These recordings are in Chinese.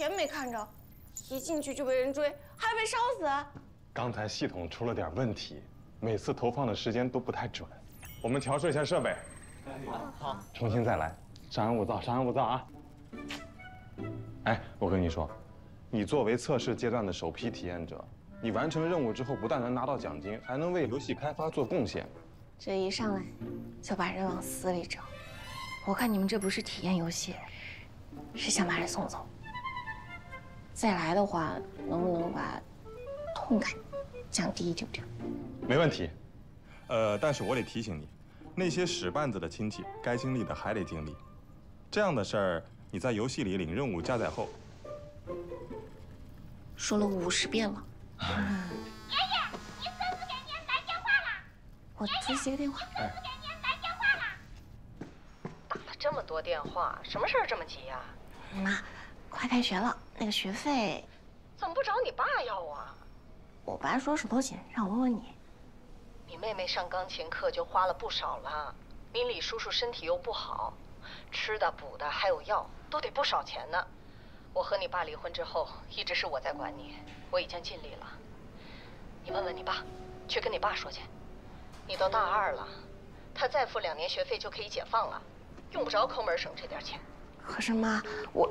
种田系统呢，这田没看着，一进去就被人追，还被烧死。刚才系统出了点问题，每次投放的时间都不太准，我们调试一下设备。好，重新再来，稍安勿躁，稍安勿躁啊！哎，我跟你说，你作为测试阶段的首批体验者，你完成任务之后，不但能拿到奖金，还能为游戏开发做贡献。这一上来就把人往死里整，我看你们这不是体验游戏，是想把人送走。再来的话，能不能把痛感降低一丢丢？没问题。呃，但是我得提醒你，那些使绊子的亲戚，该经历的还得经历。这样的事儿，你在游戏里领任务加载后，说了五十遍了。我出去接个电话。哎，给您来电话了打了这么多电话，什么事儿这么急呀？妈，快开学了，那个学费怎么不找你爸要啊？我爸说手头紧，让我问问你。你妹妹上钢琴课就花了不少了，你李叔叔身体又不好，吃的补的还有药都得不少钱呢。我和你爸离婚之后，一直是我在管你，我已经尽力了。你问问你爸，去跟你爸说去。你都大二了，他再付两年学费就可以解放了，用不着抠门省这点钱。可是妈，我。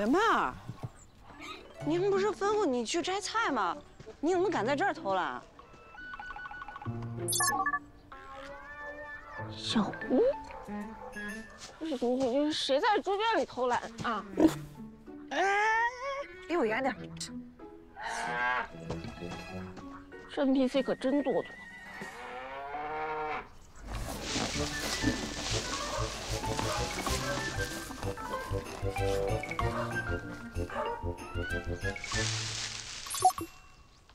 元妹儿，您不是吩咐你去摘菜吗？你怎么敢在这儿偷懒？小吴，你你谁在猪圈里偷懒啊？哎，离我远点！这 NPC 可真多嘴。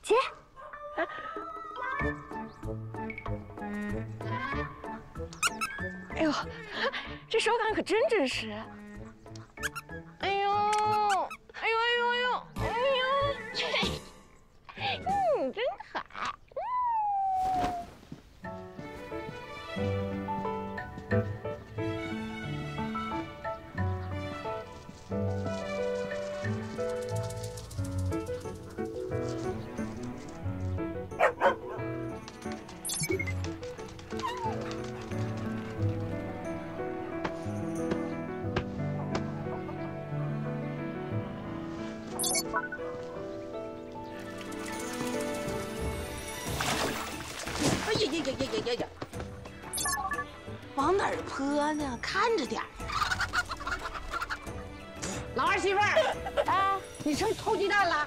姐，哎呦，这手感可真真实。往哪儿泼呢？看着点儿。老二媳妇儿，哎，你是不是偷鸡蛋了？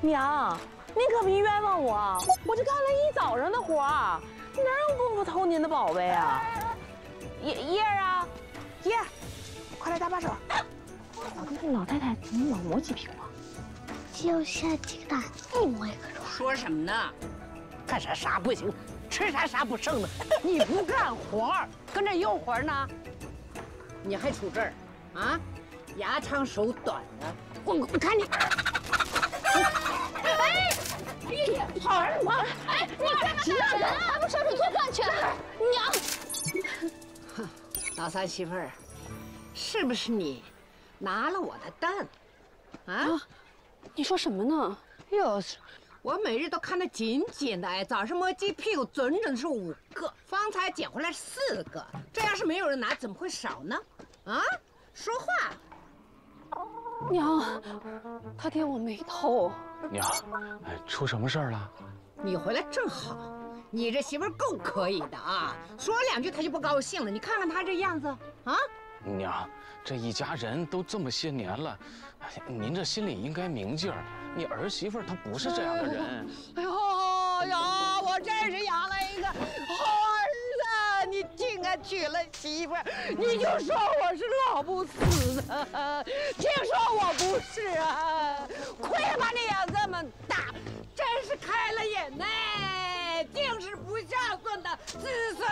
娘，您可别冤枉我，我这干了一早上的活儿，哪有功夫偷您的宝贝啊？叶叶儿啊，叶，快来搭把手。我跟这老太太怎么老磨几瓶啊？就像鸡蛋一模一个。说什么呢？干啥啥不行？吃啥啥不剩的。你不干活，跟这诱活呢？你还杵这儿啊？牙长手短的，滚我看你。哎，好儿子，哎，你干啥呢？还不收拾做饭去？娘，老三媳妇儿，是不是你拿了我的蛋？啊？你说什么呢？哟，我每日都看得紧紧的，哎，早上摸鸡屁股，整整是五个，方才捡回来四个，这要是没有人拿，怎么会少呢？啊？说话。娘，他爹我没偷。娘，哎，出什么事儿了？你回来正好，你这媳妇够可以的啊，说两句他就不高兴了。你看看他这样子啊。娘，这一家人都这么些年了，您这心里应该明镜儿。你儿媳妇她不是这样的人。哎呦呀，我真是养了一个好儿子！你竟敢娶了媳妇，你就说我是老不死的，净说我不是啊！亏把你养这么大，真是开了眼呢，定是不孝顺的子孙。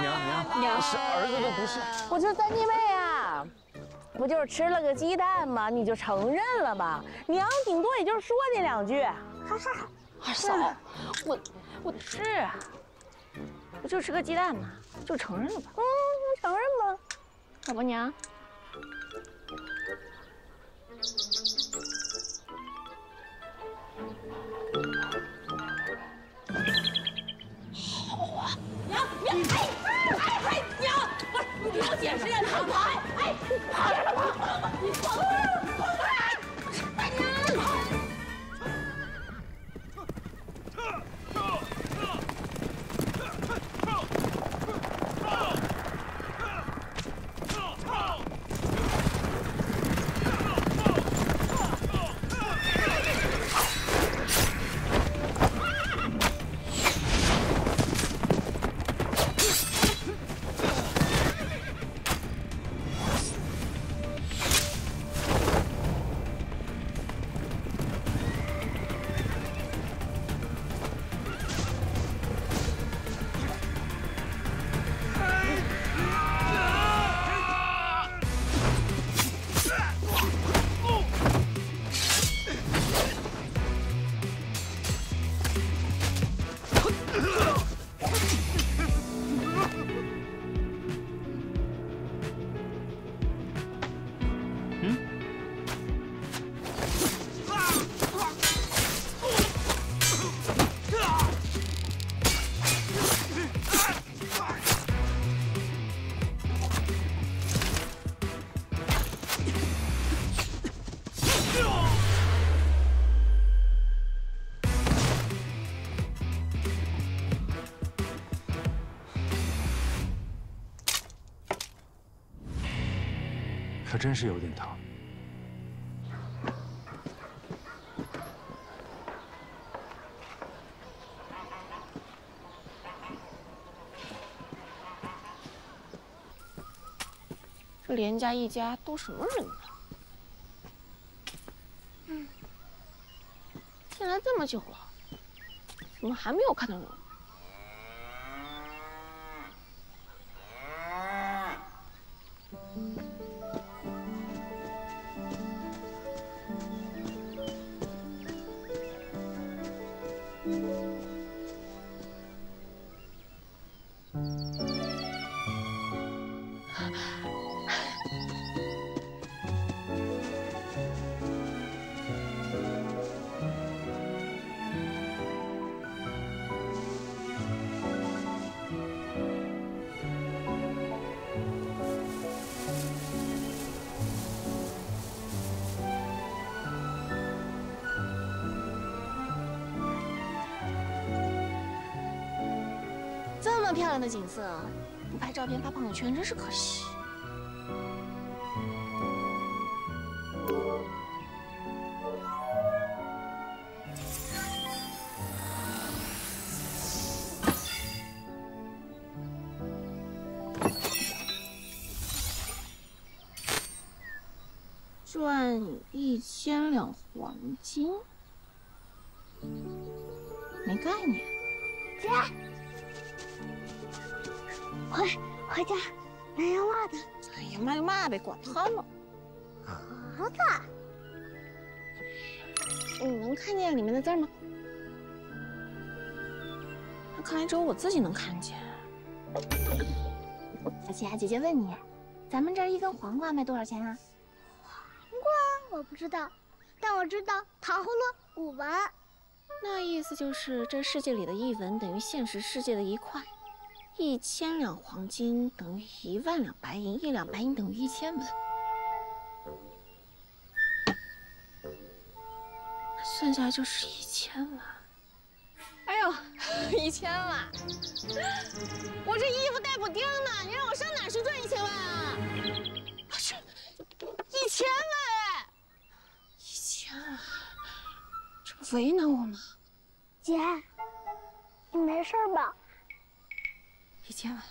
娘娘娘，是儿子都不是。我就三弟妹啊！不就是吃了个鸡蛋吗？你就承认了吧？娘顶多也就是说你两句。哈哈，二嫂，我我是啊，不就吃个鸡蛋吗，就承认了吧。嗯，承认吧，老婆娘。哈 哈可真是有点疼。这连家一家都什么人呢？嗯，进来这么久了，怎么还没有看到人？这这么漂亮的景色，不拍照片发朋友圈真是可惜。己能看见。小琪啊，姐姐问你，咱们这儿一根黄瓜卖多少钱啊？黄瓜我不知道，但我知道糖葫芦五文。那意思就是这世界里的一文等于现实世界的一块，一千两黄金等于一万两白银，一两白银等于一千文。那算下来就是一千万。一千万！我这衣服带补丁呢，你让我上哪去赚一千万啊？我去，一千万！一千万，这不为难我吗？姐，你没事吧？一千万。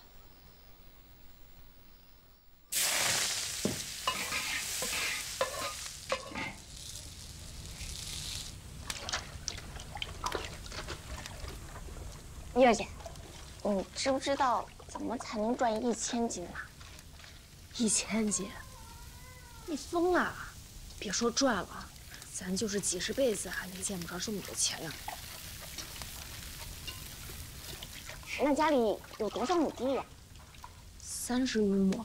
叶儿姐，你知不知道怎么才能赚一千斤啊？一千斤？你疯了？别说赚了，咱就是几十辈子还能见不着这么多钱呀！那家里有多少亩地呀？三十余亩。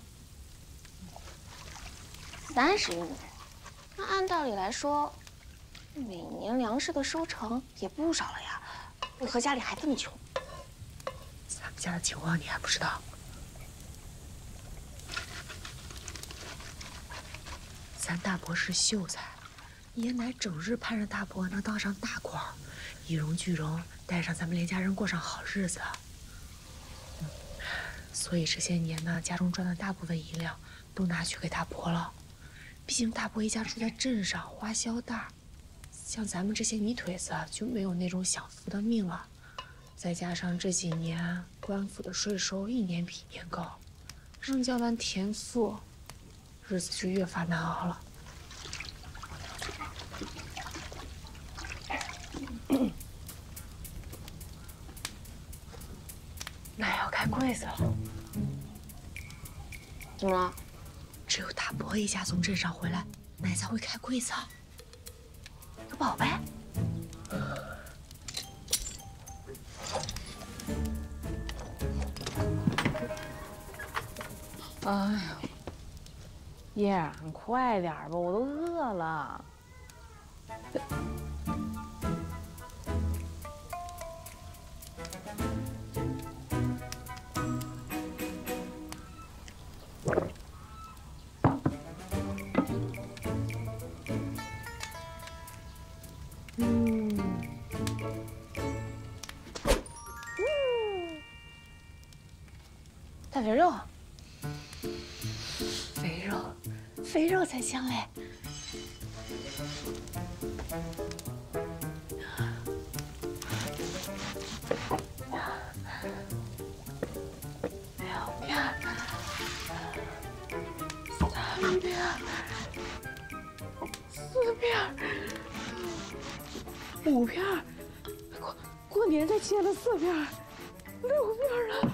三十余亩，那按道理来说，每年粮食的收成也不少了呀。为何家里还这么穷？家的情况你还不知道？咱大伯是秀才，爷奶整日盼着大伯能当上大官，一荣俱荣，带上咱们连家人过上好日子。嗯，所以这些年呢，家中赚的大部分银两都拿去给大伯了。毕竟大伯一家住在镇上，花销大，像咱们这些泥腿子就没有那种享福的命了。再加上这几年官府的税收一年比一年高，上交完田赋，日子就越发难熬了。奶要开柜子了，怎么了？只有大伯一家从镇上回来，奶才会开柜子。有宝贝？哎呀，叶儿，你快点吧，我都饿了。嗯。大肥肉，肥肉才香嘞！两片，三片，四片，五片，过过年才切了四片，六片了。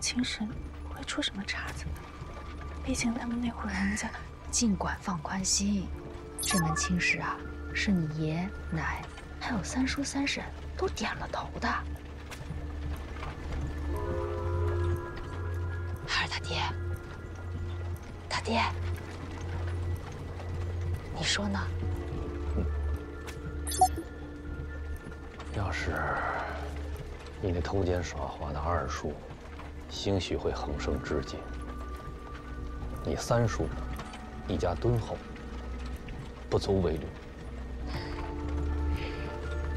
说你们亲事会出什么岔子的。毕竟他们那户人家，尽管放宽心，这门亲事啊，是你爷奶还有三叔三婶都点了头的。孩儿他爹，他爹，你说呢？要是你那偷奸耍滑的二叔兴许会横生枝节。你三叔一家敦厚，不足为虑。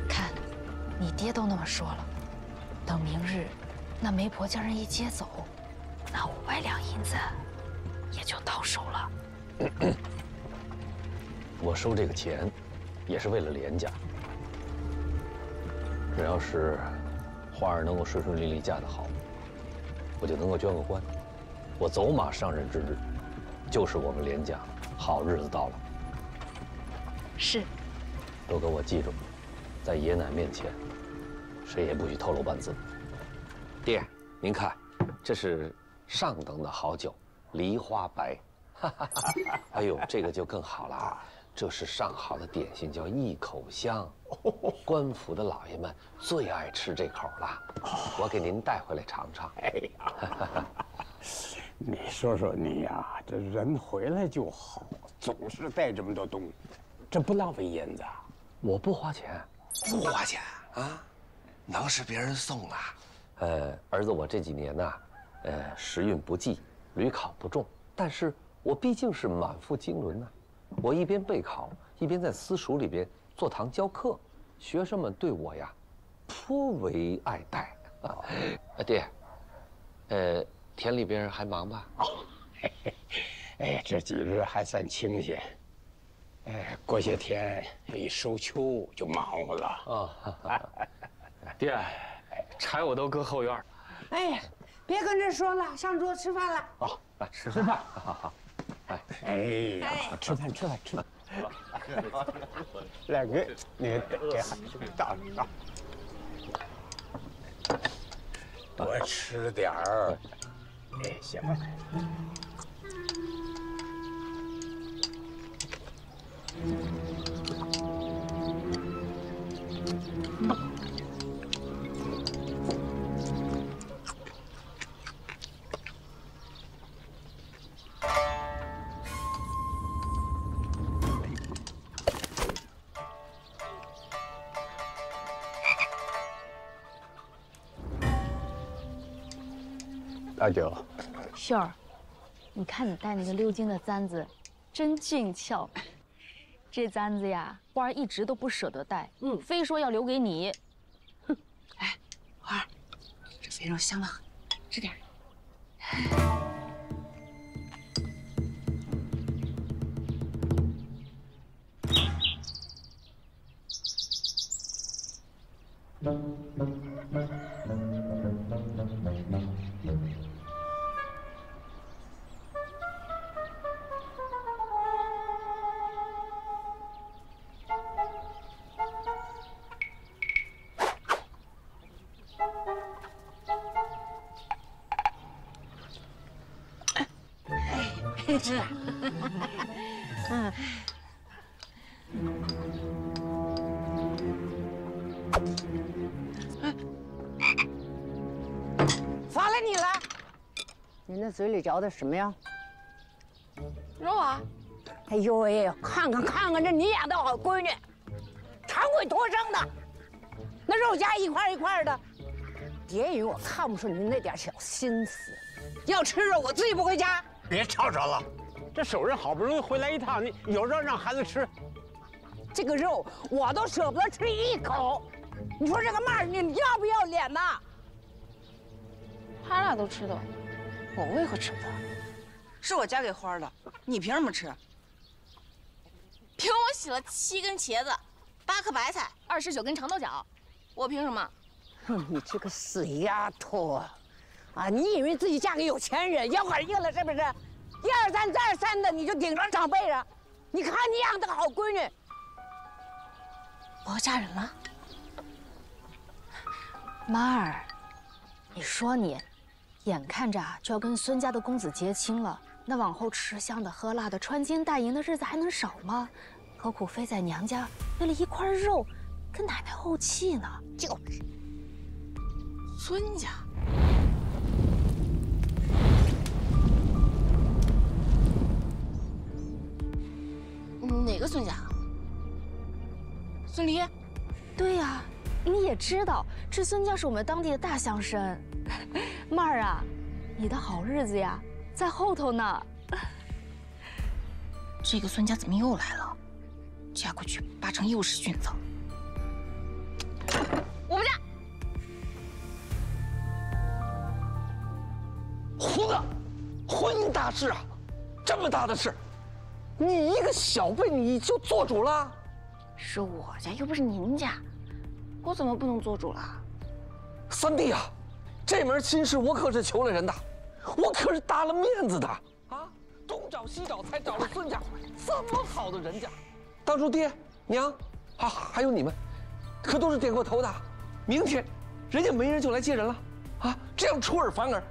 看，你爹都那么说了，等明日那媒婆将人一接走，那五百两银子也就到手了。我收这个钱，也是为了廉价。只要是花儿能够顺顺利利嫁得好，我就能够捐个官。我走马上任之日，就是我们连家好日子到了。是，都给我记住，在爷奶面前，谁也不许透露半字。爹，您看，这是上等的好酒，梨花白。哎呦，这个就更好了，这是上好的点心，叫一口香。官府的老爷们最爱吃这口了，我给您带回来尝尝。哎呀，你说说你呀，这人回来就好，总是带这么多东西，这不浪费银子？我不花钱，不花钱啊？能是别人送的？呃，儿子，我这几年呢，呃，时运不济，屡考不中，但是我毕竟是满腹经纶呢，我一边备考，一边在私塾里边坐堂教课，学生们对我呀，颇为爱戴。啊，爹，呃，田里边还忙吧？哦，哎，这几日还算清闲。哎，过些天一收秋就忙活了。啊，爹，柴我都搁后院。哎呀，别跟这说了，上桌吃饭了。哦，来吃饭。好好。哎，哎呀，吃饭吃饭吃饭。来 给那个给孩子。多吃点儿。哎，行吧。大秀儿，你看你戴那个鎏金的簪子，真俊俏。这簪子呀，花儿一直都不舍得戴，嗯，非说要留给你。哼，哎，花儿，这肥肉香得很，吃点。那嘴里嚼的什么呀？肉啊！哎呦喂，看看看看，这你养的好闺女，长鬼托生的，那肉夹一块一块的。别以为我看不出你那点小心思，要吃肉我自己不回家。别吵吵了，这守人好不容易回来一趟，你有肉让孩子吃。这个肉我都舍不得吃一口，你说这个曼儿你要不要脸呐？他俩都吃的，我为何吃不得？是我夹给花的，你凭什么吃？凭我洗了七根茄子，八颗白菜，二十九根长豆角，我凭什么？哼，你这个死丫头！啊，你以为自己嫁给有钱人，腰杆硬了是不是？一而再再而三的你就顶着长辈了，你看你养的好闺女，我要嫁人了。妈儿，你说你，眼看着就要跟孙家的公子结亲了，那往后吃香的喝辣的、穿金戴银的日子还能少吗？何苦非在娘家为了一块肉，跟奶奶怄气呢？就是，孙家。哪个孙家？孙离？对呀，你也知道，这孙家是我们当地的大乡绅。曼儿啊，你的好日子呀，在后头呢。这个孙家怎么又来了？嫁过去八成又是殉葬。我不嫁。胡子，婚姻大事啊，这么大的事，你一个小辈你就做主了？是我家，又不是您家，我怎么不能做主了？三弟啊，这门亲事我可是求了人的，我可是搭了面子的啊！东找西找才找了孙家，这么好的人家，当初爹娘啊还有你们，可都是点过头的。明天，人家媒人就来接人了，啊，这样出尔反尔，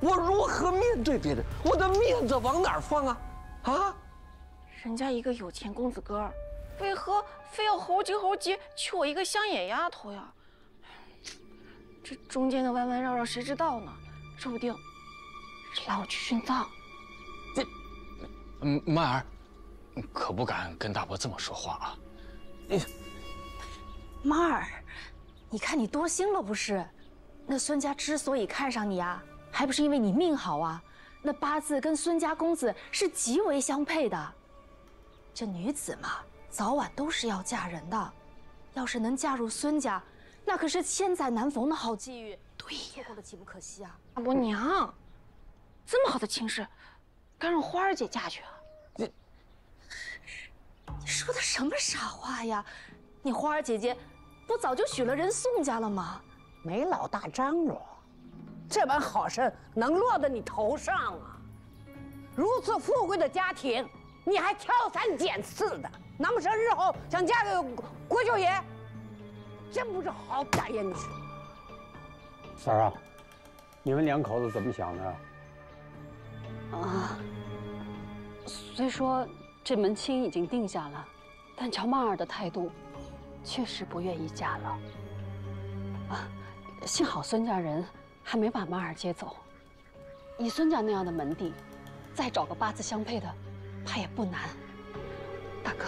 我如何面对别人？我的面子往哪放啊？啊！人家一个有钱公子哥，为何非要猴急猴急娶我一个乡野丫头呀？这中间的弯弯绕绕谁知道呢？说不定是拉我去殉葬。这，嗯，曼儿，可不敢跟大伯这么说话啊！你，曼儿，你看你多心了不是？那孙家之所以看上你啊，还不是因为你命好啊？那八字跟孙家公子是极为相配的。这女子嘛，早晚都是要嫁人的。要是能嫁入孙家，那可是千载难逢的好机遇。对呀，错过了岂不可惜啊？大伯娘，这么好的亲事，该让花儿姐嫁去啊！你，你说的什么傻话呀？你花儿姐姐，不早就许了人宋家了吗？没老大张罗，这门好事能落到你头上啊？如此富贵的家庭，你还挑三拣四的，难不成日后想嫁给国舅爷？真不是好大爷你。三儿啊，你们两口子怎么想的？啊，虽说这门亲已经定下了，但乔曼儿的态度，确实不愿意嫁了。啊，幸好孙家人还没把曼儿接走。以孙家那样的门第，再找个八字相配的，怕也不难。大哥，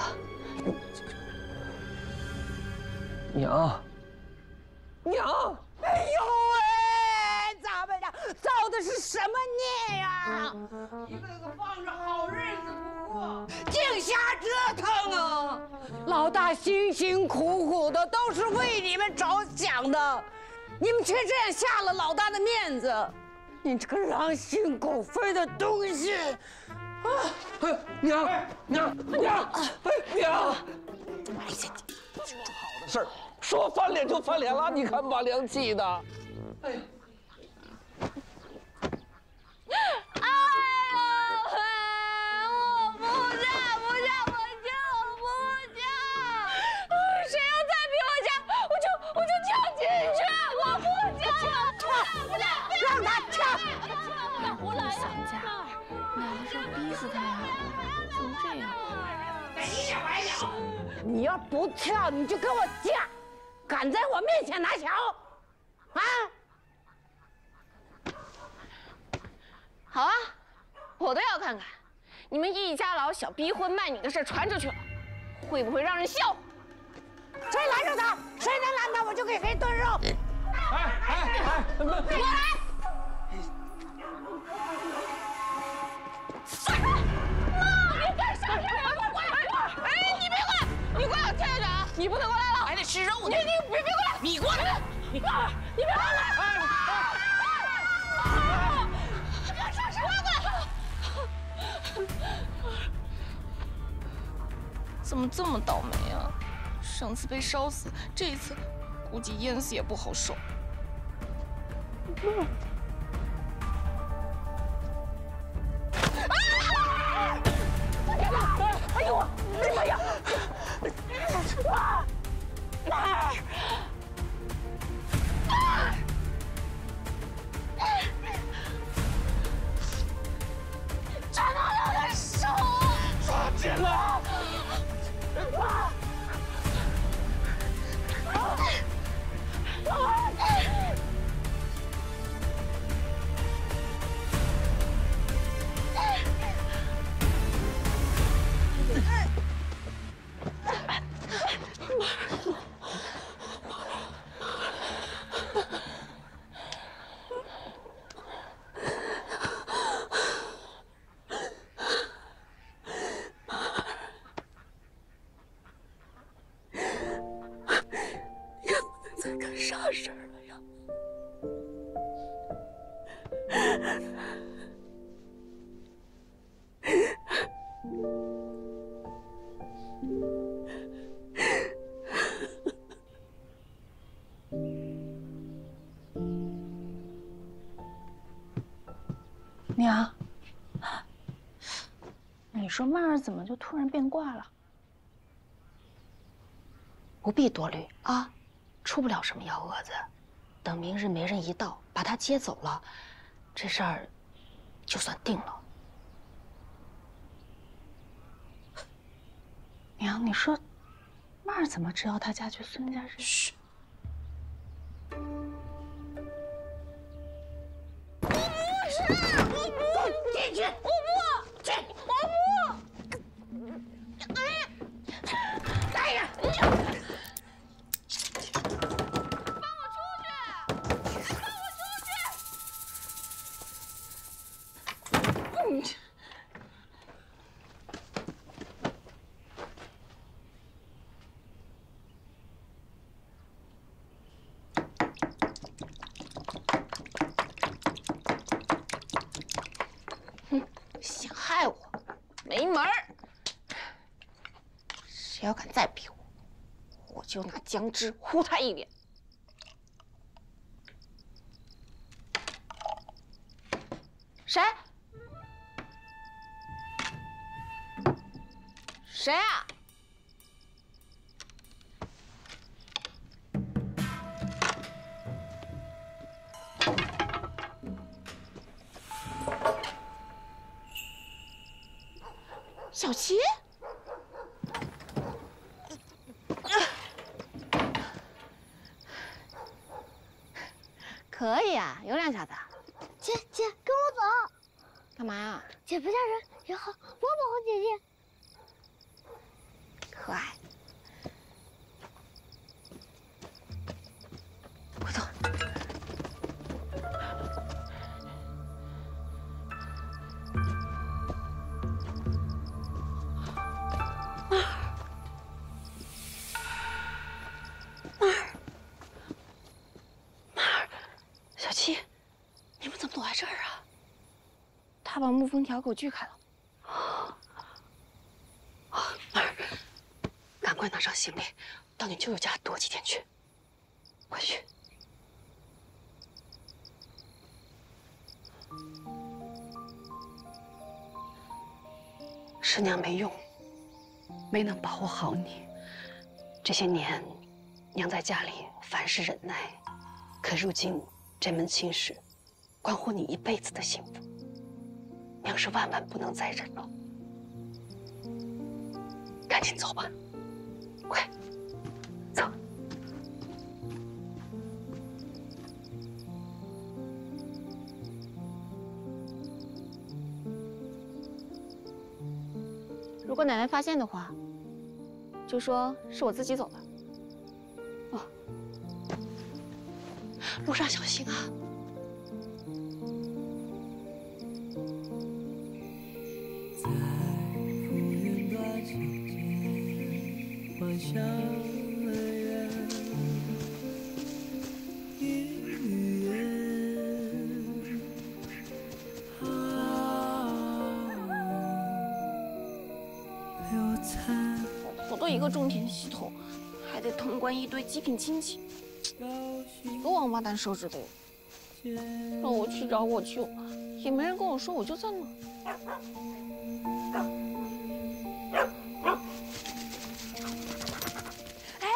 娘，娘。哎呦喂，咱们俩造的是什么孽呀？一个个放着好日子不过，净瞎折腾啊！老大辛辛苦苦的都是为你们着想的，你们却这样下了老大的面子，你这个狼心狗肺的东西！啊！哎，娘，娘，娘，哎，娘！哎呀，这么好的事儿。说翻脸就翻脸了，你看把娘气的。哎！哎呦，我不嫁，不嫁，我就不嫁。谁要再逼我嫁，我就我就跳进去。我不嫁，不嫁，不嫁，让他跳！不敢胡来想嫁，奶奶是逼死他呀？怎么这样？别玩了！你要不跳，你就给我嫁！敢在我面前拿桥，啊！好啊，我倒要看看，你们一家老小逼婚卖女的事传出去了，会不会让人笑话？谁拦着他？谁能拦他，我就给谁炖肉。哎哎哎！我来！你不能过来了，还得吃肉呢。你你别别过来！你过来！你你别过来！怎么这么倒霉啊？上次被烧死，这一次估计淹死也不好受。哎说曼儿怎么就突然变卦了？不必多虑啊，出不了什么幺蛾子。等明日媒人一到，把她接走了，这事儿就算定了。娘，你说曼儿怎么知道她嫁去孙家是？嘘。不是，我不进去，儿！谁要敢再逼我，我就拿姜汁呼他一脸。把木封条给我锯开了。曼儿，赶快拿上行李，到你舅舅家躲几天去。快去！师娘没用，没能保护好你。这些年，娘在家里凡事忍耐，可如今这门亲事，关乎你一辈子的幸福，娘是万万不能再忍了。赶紧走吧，快走。如果奶奶发现的话，就说是我自己走的。哦路上小心啊！极品亲戚，一个王八蛋收拾的我，让我去找我舅，也没人跟我说我舅在哪。哎，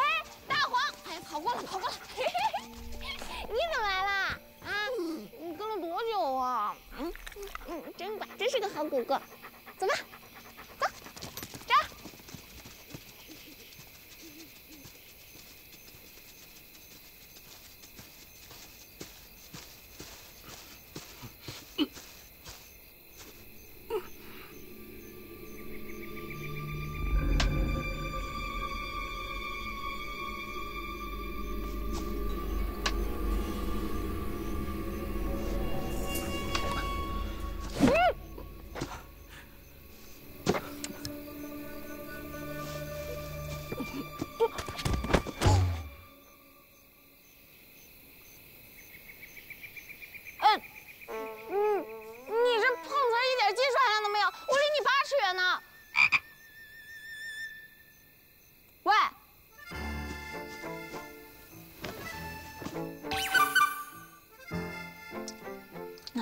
大黄，哎，跑过来，跑过来！嘿嘿嘿，你怎么来了？啊，你跟了多久啊？嗯嗯，真乖，真是个好狗狗。走吧，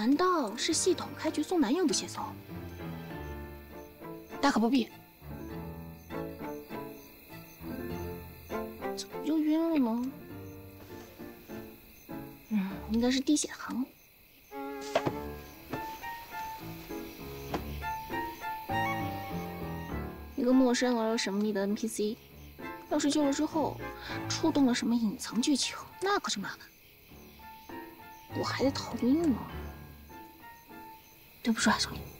难道是系统开局送男用不接受？大可不必。怎么就晕了呢？嗯，应该是低血糖。一个陌生而又神秘的 NPC，要是救了之后触动了什么隐藏剧情，那可就麻烦。我还得逃命呢。对不住啊，兄弟。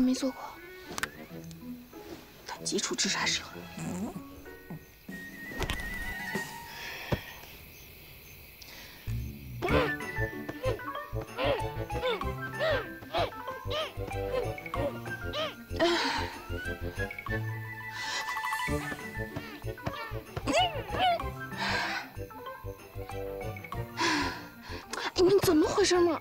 没做过，但基础知识还是有的。怎么回事嘛？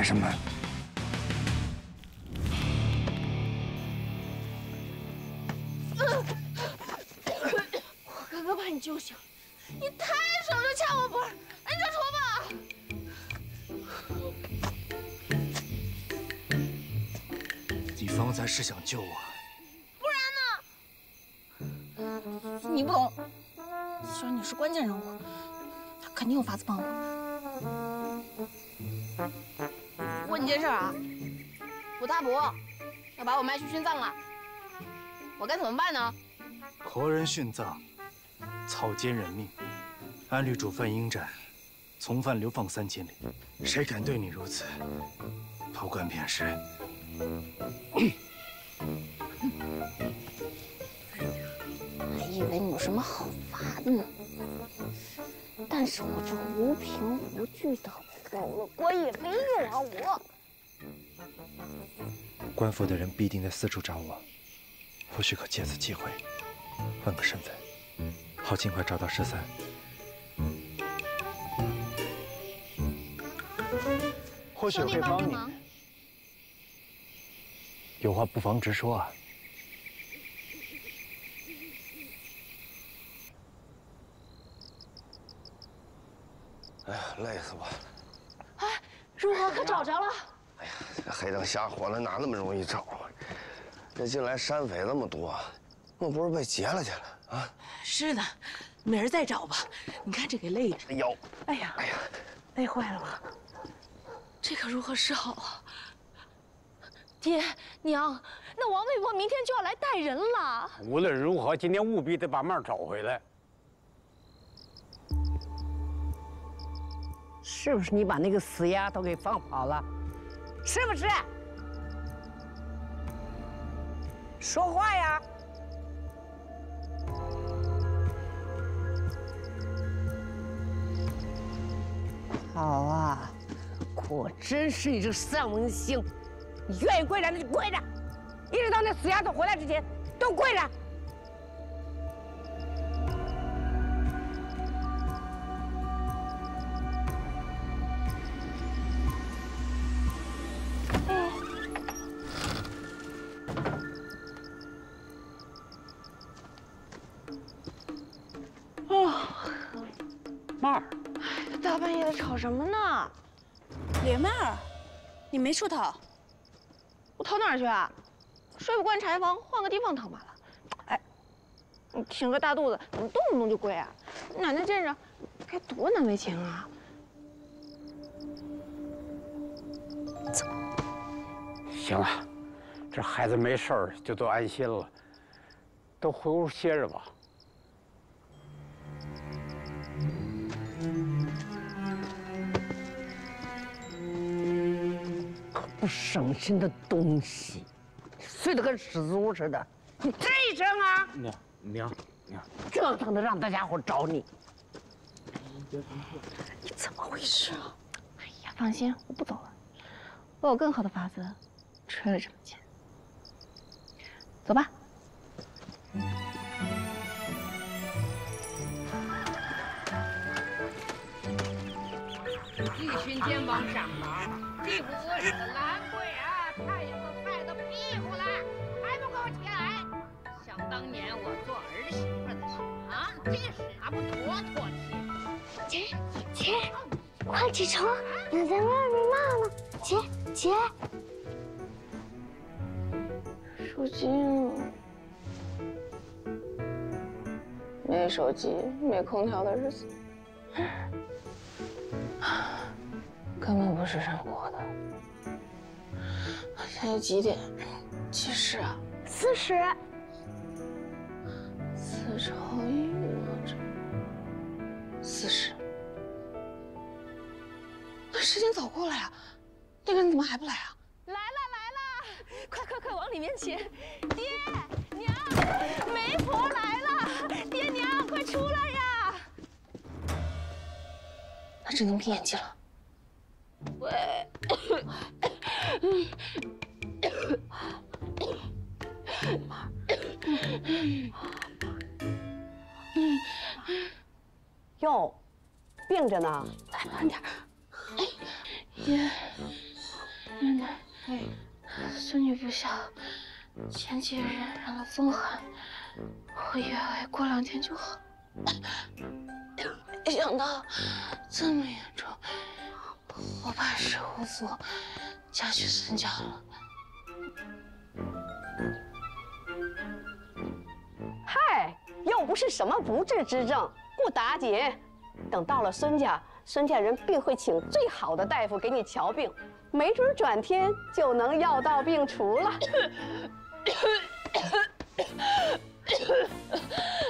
干什么？我刚刚把你救醒，你抬手就掐我脖儿，你就出吧。你方才是想救我？你不懂，虽然你是关键人物，他肯定有法子帮我。件事啊，我大伯要把我卖去殉葬了，我该怎么办呢？活人殉葬？草菅人命，按律主犯应斩，从犯流放三千里。谁敢对你如此？保管便是。还以为你有什么好法子呢，但是我这无凭无据的走了官也没用啊！我官府的人必定在四处找我，或许可借此机会换个身份，好尽快找到十三。或许我可以帮你。有话不妨直说啊。哎呀，累死我了！如何？可找着了？这黑灯瞎火的，哪那么容易找啊？这近来山匪那么多，莫不是被劫了去了啊？是的，明儿再找吧。你看这给累的。哎呦，哎呀，哎呀，累坏了吧？这可如何是好啊？爹娘，那王媒婆明天就要来带人了。无论如何，今天务必得把妹儿找回来。是不是你把那个死丫头给放跑了？是不是？说话呀！好啊，果真是你这丧门星。你愿意跪着那就跪着，一直到那死丫头回来之前都跪着。没处逃？我逃哪儿去啊？睡不惯柴房，换个地方躺罢了。哎，你挺个大肚子，怎么动不动就跪啊？奶奶见着该多难为情啊！行了，这孩子没事儿就都安心了，都回屋歇着吧。不省心的东西，睡得跟死猪似的。你吱一声啊！娘娘娘，折腾的让大家伙找你。你怎么回事啊？哎呀，放心，我不走了，我有更好的法子，吹了这门钱。走吧。一群肩膀上脑，地府是个懒鬼啊！太阳都晒到屁股了，还不给我起来！想当年我做儿媳妇的时候啊，这啥不妥妥的？姐姐，快起床，娘在外面骂呢。姐姐，手机呢？没手机、没空调的日子，根本不是人过的。现在几点？几时啊？四十。四乘以五这四十。那时间早过了呀，那个人怎么还不来啊？来了来了，快快快往里面请！爹娘，媒婆来了！爹娘，快出来呀！那只能闭眼睛了。喂，哟，病着呢，来慢点。爷，奶奶，孙女不孝，前几日染了风寒，我以为过两天就好，没想到这么严重，我办事无所，嫁去孙家了。嗨，又不是什么不治之症，不打紧。等到了孙家，孙家人必会请最好的大夫给你瞧病，没准转天就能药到病除了。啊，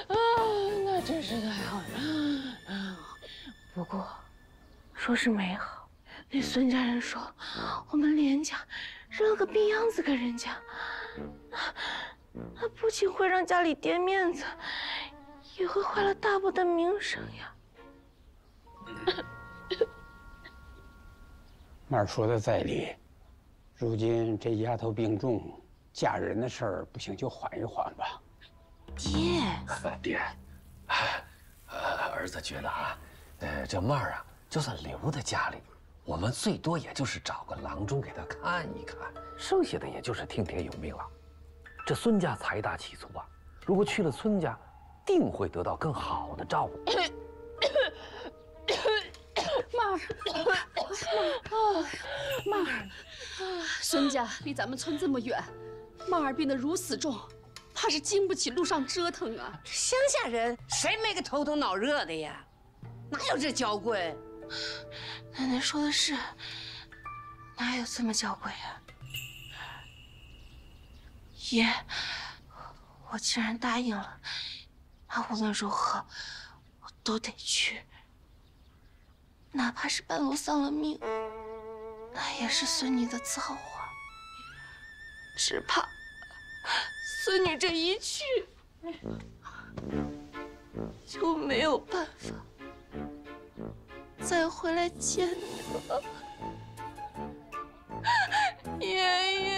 那真是太好了。不过，说是没好，那孙家人说我们连家扔了个病秧子给人家，那不仅会让家里跌面子，也会坏了大伯的名声呀。曼儿说的在理，如今这丫头病重，嫁人的事儿不行就缓一缓吧。爹，爹，呃，儿子觉得啊，呃，这曼儿啊，就算留在家里，我们最多也就是找个郎中给他看一看，剩下的也就是听天由命了。这孙家财大气粗啊，如果去了孙家，定会得到更好的照顾。曼儿，曼儿，孙家离咱们村这么远，曼儿病得如此重，怕是经不起路上折腾啊。乡下人谁没个头疼脑热的呀？哪有这娇贵？奶奶说的是，哪有这么娇贵啊？爷，我既然答应了，那无论如何，我都得去。哪怕是半路丧了命，那也是孙女的造化。只怕孙女这一去，就没有办法再回来见你了，爷爷。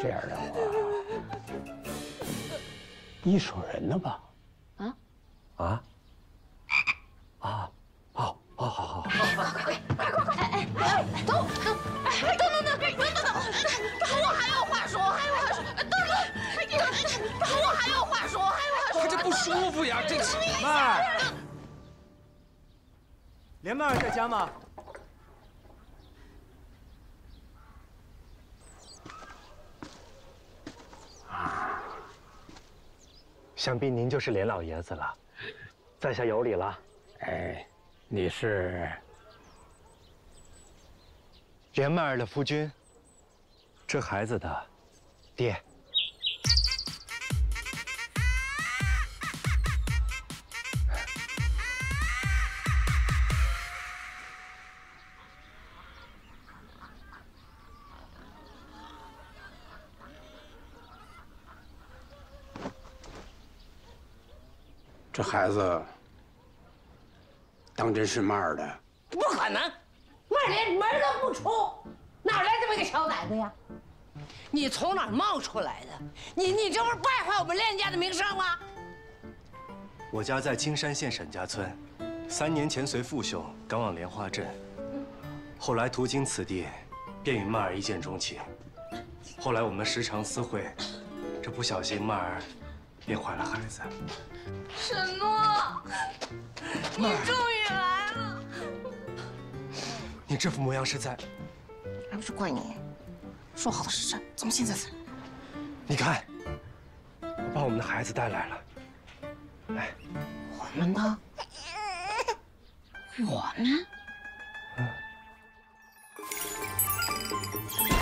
这样的话，你说人呢吧？啊？啊？啊？好，好，好，好。哎哎，等等，哎，等等等，等等等，我还有话说，还有话说，等等，我还有话说，还有话说。他这不舒服呀，这曼儿，连曼儿在家吗？想必您就是连老爷子了，在下有礼了。哎，你是连曼儿的夫君，这孩子的爹。这孩子当真是曼儿的？不可能，曼儿连门都不出，哪来这么一个小崽子呀？你从哪儿冒出来的？你你这不是败坏我们练家的名声吗？我家在青山县沈家村，三年前随父兄赶往莲花镇，后来途经此地，便与曼儿一见钟情。后来我们时常私会，这不小心曼儿便怀了孩子。沈诺，你终于来了。你这副模样是在……还不是怪你，说好的是真，怎么现在才？你看，我把我们的孩子带来了。来，我们的，我们。时